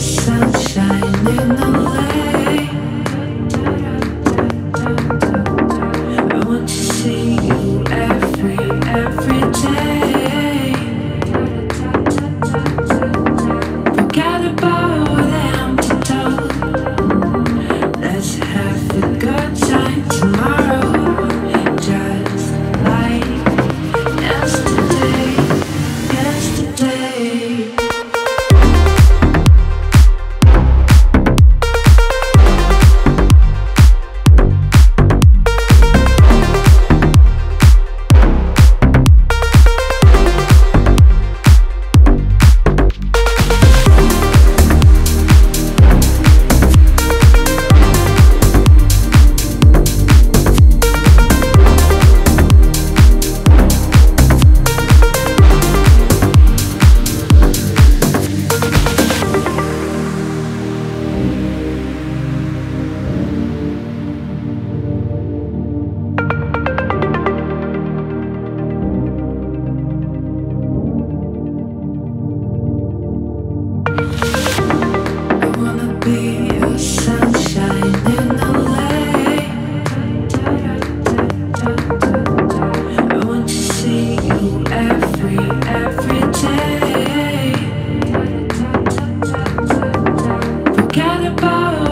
yourself. about